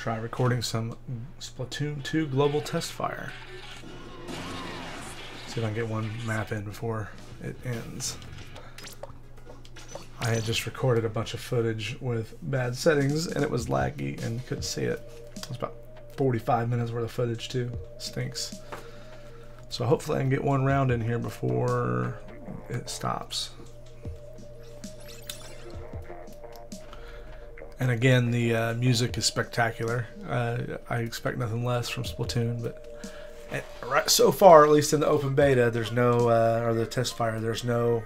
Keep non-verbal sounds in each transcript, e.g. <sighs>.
try recording some Splatoon 2 Global Testfire. See if I can get one map in before it ends. I had just recorded a bunch of footage with bad settings and it was laggy and couldn't see it. It was about 45 minutes worth of footage too. Stinks. So hopefully I can get one round in here before it stops. And again, the uh, music is spectacular. Uh, I expect nothing less from Splatoon, but eh, right so far, at least in the open beta, there's no uh, or the test fire. There's no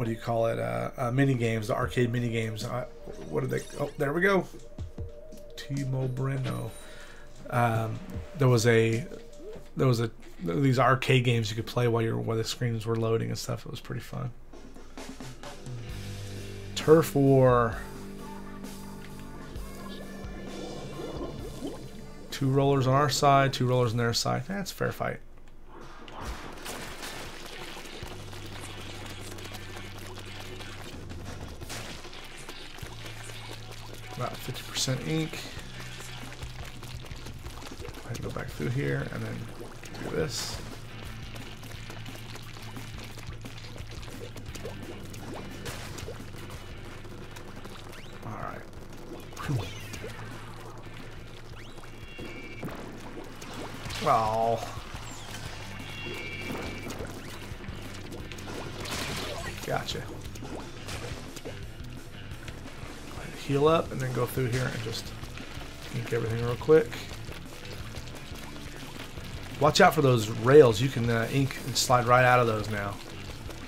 what do you call it? Uh, uh, mini games, the arcade mini games. Uh, what are they? Oh, there we go. Timo Breno. Um, there was a there was a these arcade games you could play while you're while the screens were loading and stuff. It was pretty fun. Turf War. Two rollers on our side, two rollers on their side. That's fair fight. About 50% ink. I go back through here and then do this. Oh. Gotcha. Heal up and then go through here and just ink everything real quick. Watch out for those rails. You can uh, ink and slide right out of those now.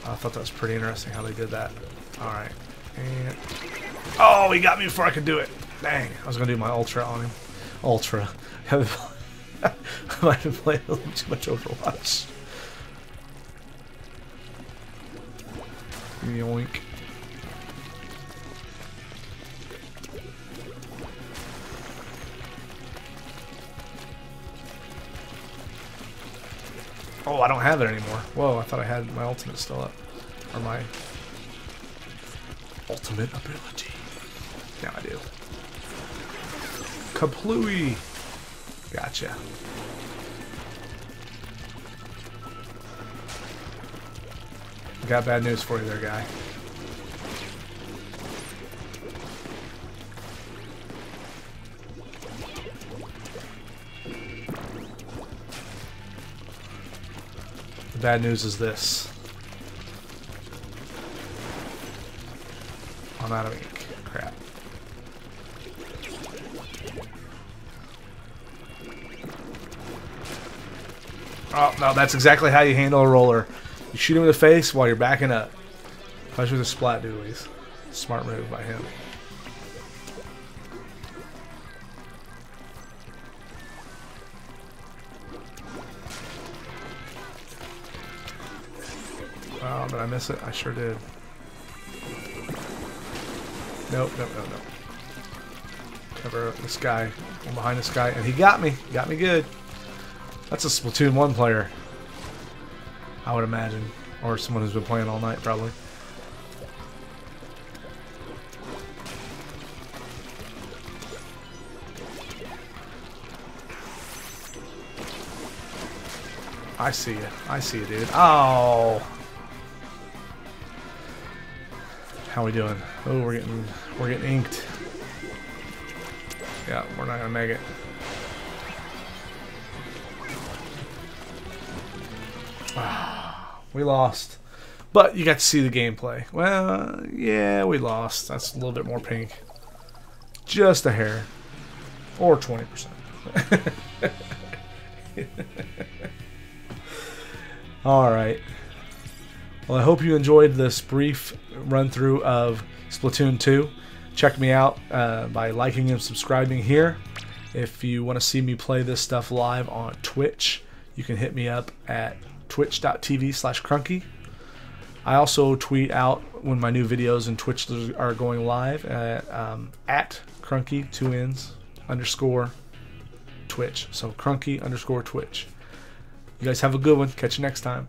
I thought that was pretty interesting how they did that. Alright. And... Oh, he got me before I could do it. Dang. I was to do my ultra on him. Ultra. <laughs> I might have played a little too much Overwatch. Yoink. Oh, I don't have it anymore. Whoa, I thought I had my ultimate still up. Or my ultimate ability. Now I do. Kaplooey! Gotcha. Got bad news for you there, guy. The bad news is this. I'm out of ink. Crap. Oh, no, that's exactly how you handle a roller. You shoot him in the face while you're backing up. Especially with the Splat Dualies. Smart move by him. Oh, did I miss it? I sure did. Nope, nope, nope, nope. Cover up this guy. Behind this guy. And he got me. Got me good. That's a Splatoon 1 player. I would imagine. Or someone who's been playing all night, probably. I see you. I see you, dude. Oh! How we doing? Oh, we're getting we're getting inked. Yeah, we're not gonna make it. <sighs> we lost. But you got to see the gameplay. Well, yeah, we lost. That's a little bit more pink. Just a hair. Or 20%. <laughs> Alright. Well, I hope you enjoyed this brief run through of Splatoon 2. Check me out uh, by liking and subscribing here. If you want to see me play this stuff live on Twitch, you can hit me up at twitch.tv slash Krunnky. I also tweet out when my new videos and Twitch are going live at, um, at Krunnky, two ends, underscore Twitch. So Krunnky underscore Twitch. You guys have a good one. Catch you next time.